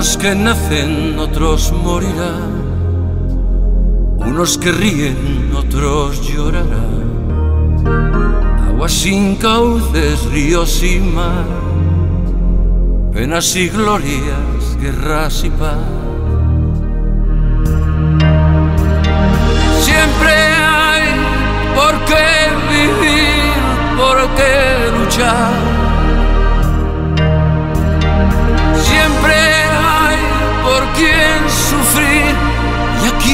Unos que nacen, otros morirán. Unos que ríen, otros llorarán. Aguas sin cauces, ríos sin mar. Penas y glorias, guerras y paz. Siempre hay por qué vivir, por qué luchar.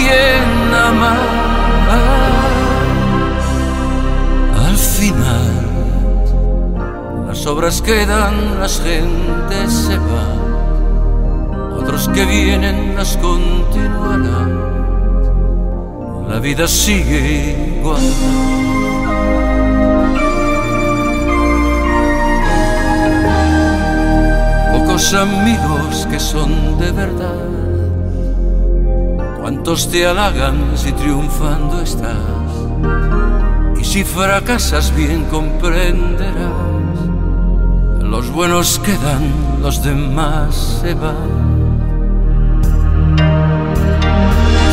Amar. Al final, las obras quedan, las gentes se van, otros que vienen las continuarán. La vida sigue igual. Pocos amigos que son de verdad. Cuántos te halagan si triunfando estás. Y si fracasas bien comprenderás. Los buenos quedan, los demás se van.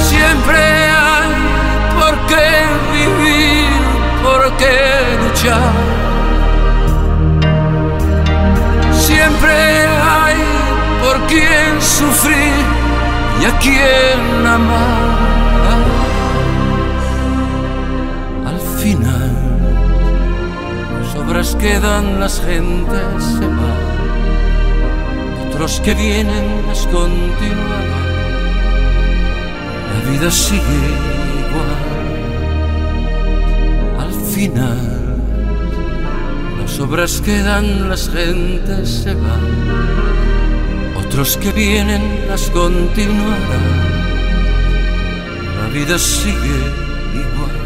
Siempre hay por qué vivir, por qué luchar. Siempre hay por quién sufrir y a quién amar. Al final, las obras quedan, las gentes se van. Otros que vienen las continuarán. La vida sigue igual. Al final, las obras quedan, las gentes se van otros que vienen las continuarán. La vida sigue igual.